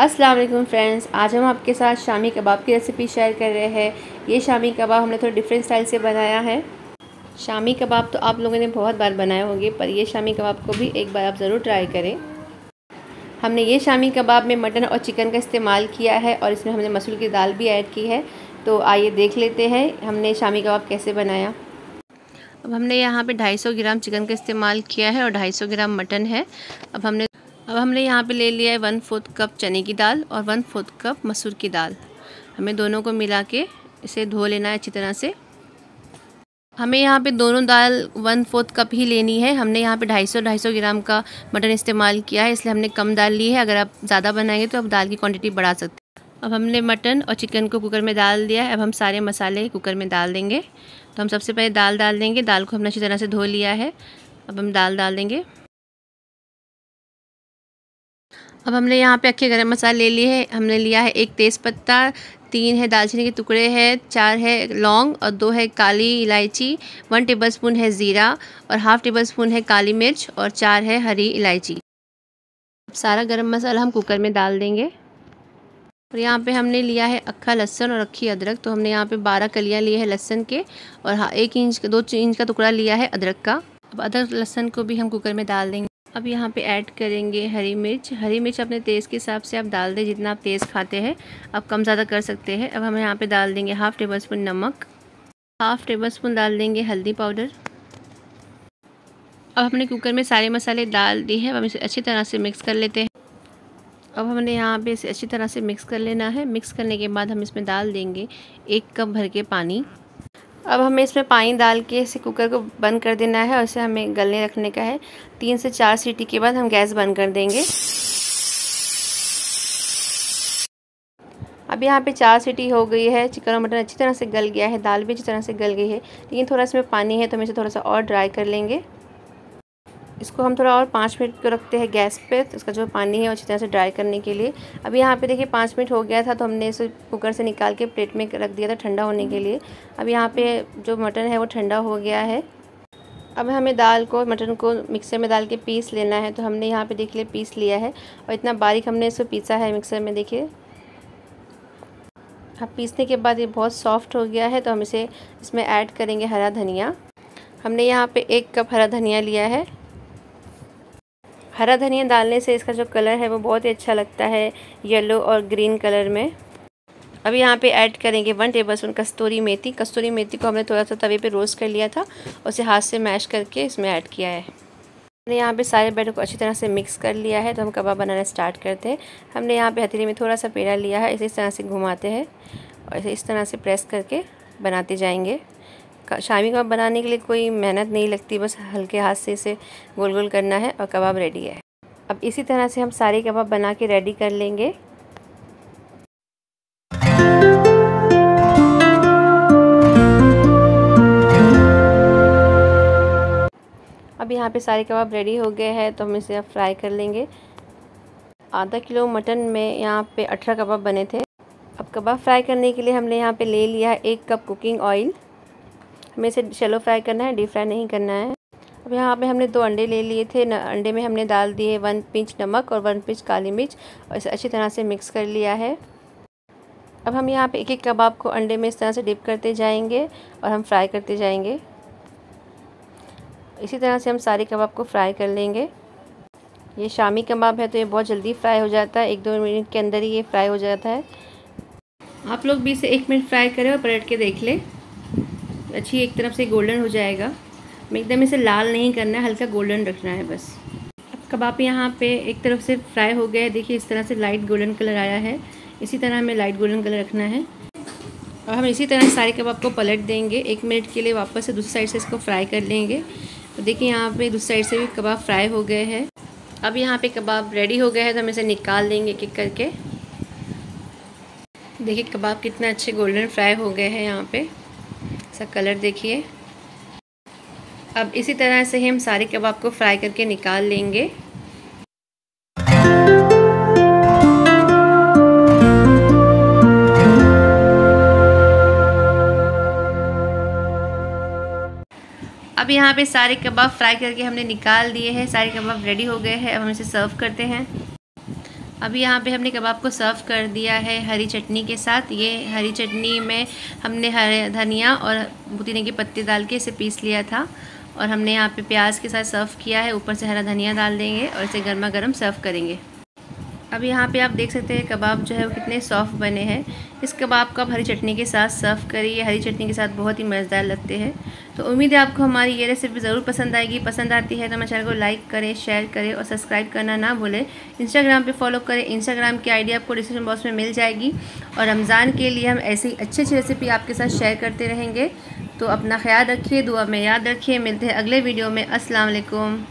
अस्सलाम वालेकुम फ्रेंड्स, आज हम आपके साथ शामी कबाब की रेसिपी शेयर कर रहे हैं। ये शामी कबाब हमने थोड़ा डिफरेंट स्टाइल से बनाया है। शामी कबाब तो आप लोगों ने बहुत बार बनाए होंगे, पर ये शामी कबाब को भी एक बार आप ज़रूर ट्राई करें। हमने ये शामी कबाब में मटन और चिकन का इस्तेमाल किया है और इसमें हमने मसूर की दाल भी ऐड की है। तो आइए देख लेते हैं, हमने शामी कबाब कैसे बनाया। अब हमने यहाँ पे 250 ग्राम चिकन का इस्तेमाल किया है और 250 ग्राम मटन है। अब हमने अब हमने यहाँ पे ले लिया है वन फोर्थ कप चने की दाल और वन फोर्थ कप मसूर की दाल। हमें दोनों को मिला के इसे धो लेना है अच्छी तरह से। हमें यहाँ पे दोनों दाल वन फोर्थ कप ही लेनी है। हमने यहाँ पे 250 250 ग्राम का मटन इस्तेमाल किया है, इसलिए हमने कम दाल ली है। अगर आप ज़्यादा बनाएँगे तो आप दाल की क्वांटिटी बढ़ा सकते हैं। अब हमने मटन और चिकन को कुकर में डाल दिया है। अब हम सारे मसाले कुकर में डाल देंगे। तो हम सबसे पहले दाल डाल देंगे। दाल को हमने अच्छी तरह से धो लिया है। अब हम दाल डाल देंगे। अब हमने यहाँ पे अखे गरम मसाले ले लिए हैं। हमने लिया है एक तेज़ पत्ता तीन है दालचीनी के टुकड़े हैं, चार है लौंग और दो है काली इलायची, वन टेबलस्पून है ज़ीरा और हाफ़ टेबल स्पून है काली मिर्च और चार है हरी इलायची। अब सारा गरम मसाला हम कुकर में डाल देंगे। और यहाँ पे हमने लिया है अक्खा लहसन और अक्खी अदरक। तो हमने यहाँ पे बारह कलियाँ लिए हैं लहसन के और हाँ एक इंच, दो इंच का टुकड़ा लिया है अदरक का। अब अदरक लहसन को भी हम कुकर में डाल देंगे। अब यहाँ पे ऐड करेंगे हरी मिर्च। हरी मिर्च अपने तेज़ के हिसाब से आप डाल दें, जितना आप तेज़ खाते हैं, आप कम ज़्यादा कर सकते हैं। अब हम यहाँ पे डाल देंगे हाफ़ टेबल स्पून नमक। हाफ़ टेबल स्पून डाल देंगे हल्दी पाउडर। अब हमने कुकर में सारे मसाले डाल दिए हैं। अब हम इसे अच्छी तरह से मिक्स कर लेते हैं। अब हमने यहाँ पे इसे अच्छी तरह से मिक्स कर लेना है। मिक्स करने के बाद हम इसमें डाल देंगे एक कप भर के पानी। अब हमें इसमें पानी डाल के इसे कुकर को बंद कर देना है और इसे हमें गलने रखने का है। तीन से चार सीटी के बाद हम गैस बंद कर देंगे। अब यहाँ पे चार सीटी हो गई है। चिकन और मटन अच्छी तरह से गल गया है। दाल भी अच्छी तरह से गल गई है। लेकिन थोड़ा इसमें पानी है तो हम इसे थोड़ा सा और ड्राई कर लेंगे। इसको हम थोड़ा और पाँच मिनट को रखते हैं गैस पे तो इसका जो पानी है अच्छी तरह से ड्राई करने के लिए। अब यहाँ पे देखिए पाँच मिनट हो गया था तो हमने इसे कुकर से निकाल के प्लेट में रख दिया था ठंडा होने के लिए। अब यहाँ पे जो मटन है वो ठंडा हो गया है। अब हमें दाल को मटन को मिक्सर में डाल के पीस लेना है तो हमने यहाँ पे देख लिया पीस लिया है, और इतना बारीक हमने इसको पीसा है मिक्सर में देखिए। अब पीसने के बाद ये बहुत सॉफ्ट हो गया है तो हम इसे इसमें ऐड करेंगे हरा धनिया। हमने यहाँ पे एक कप हरा धनिया लिया है। हरा धनिया डालने से इसका जो कलर है वो बहुत ही अच्छा लगता है, येलो और ग्रीन कलर में। अब यहाँ पे ऐड करेंगे वन टेबल स्पून कस्तूरी मेथी। कस्तूरी मेथी को हमने थोड़ा सा तवे पे रोस्ट कर लिया था, उसे हाथ से मैश करके इसमें ऐड किया है। हमने यहाँ पे सारे बैटर को अच्छी तरह से मिक्स कर लिया है तो हम कबाब बनाना स्टार्ट करते हैं। हमने यहाँ पे हथेली में थोड़ा सा पेड़ा लिया है, इसे इस तरह से घुमाते हैं और इसे इस तरह से प्रेस करके बनाते जाएँगे। शामी कबाब बनाने के लिए कोई मेहनत नहीं लगती, बस हल्के हाथ से इसे गोल गोल करना है और कबाब रेडी है। अब इसी तरह से हम सारे कबाब बना के रेडी कर लेंगे। अब यहाँ पे सारे कबाब रेडी हो गए हैं तो हम इसे अब फ्राई कर लेंगे। आधा किलो मटन में यहाँ पे अठारह कबाब बने थे। अब कबाब फ्राई करने के लिए हमने यहाँ पे ले लिया है एक कप कुकिंग ऑयल हमें इसे शेलो फ्राई करना है डीप फ्राई नहीं करना है। अब यहाँ पे हमने दो अंडे ले लिए थे अंडे में हमने डाल दिए वन पिंच नमक और वन पिंच काली मिर्च और इसे अच्छी तरह से मिक्स कर लिया है। अब हम यहाँ पे एक एक कबाब को अंडे में इस तरह से डिप करते जाएँगे और हम फ्राई करते जाएँगे। इसी तरह से हम सारे कबाब को फ्राई कर लेंगे। ये शामी कबाब है तो ये बहुत जल्दी फ्राई हो जाता है, एक दो मिनट के अंदर ही ये फ्राई हो जाता है। आप लोग भी इसे एक मिनट फ्राई करें और पलट के देख लें। अच्छी एक तरफ़ से गोल्डन हो जाएगा। एकदम इसे लाल नहीं करना है, हल्का गोल्डन रखना है बस। अब कबाब यहाँ पे एक तरफ़ से फ्राई हो गया है। देखिए इस तरह से लाइट गोल्डन कलर आया है। इसी तरह हमें लाइट गोल्डन कलर रखना है। और हम इसी तरह सारे कबाब को पलट देंगे। एक मिनट के लिए वापस से दूसरी साइड से इसको फ्राई कर लेंगे। तो देखिए यहाँ पे दूसरी साइड से भी कबाब फ्राई हो गए हैं। अब यहाँ पे कबाब रेडी हो गया है तो हम इसे निकाल देंगे एक करके। देखिए कबाब कितने अच्छे गोल्डन फ्राई हो गए हैं यहाँ पे। इसका कलर देखिए। अब इसी तरह से हम सारे कबाब को फ्राई करके निकाल लेंगे। अब यहाँ पे सारे कबाब फ्राई करके हमने निकाल दिए हैं। सारे कबाब रेडी हो गए हैं। अब हम इसे सर्व करते हैं। अभी यहाँ पे हमने कबाब को सर्व कर दिया है हरी चटनी के साथ। ये हरी चटनी में हमने हरे धनिया और पुदीने की पत्ती डाल के इसे पीस लिया था और हमने यहाँ पे प्याज के साथ सर्व किया है। ऊपर से हरा धनिया डाल देंगे और इसे गर्मा गर्म सर्व करेंगे। अब यहाँ पे आप देख सकते हैं कबाब जो है वो कितने सॉफ्ट बने हैं। इस कबाब को आप हरी चटनी के साथ सर्व करिए, हरी चटनी के साथ बहुत ही मज़ेदार लगते हैं। तो उम्मीद है आपको हमारी ये रेसिपी ज़रूर पसंद आएगी। पसंद आती है तो हमारे चैनल को लाइक करें शेयर करें और सब्सक्राइब करना ना भूलें। इंस्टाग्राम पे फॉलो करें। इंस्टाग्राम की आईडी आपको डिस्क्रिप्शन बॉक्स में मिल जाएगी। और रमज़ान के लिए हम ऐसी अच्छी अच्छी रेसिपी आपके साथ शेयर करते रहेंगे। तो अपना ख्याल रखिए, दुआ में याद रखिए। मिलते हैं अगले वीडियो में। अस्सलाम वालेकुम।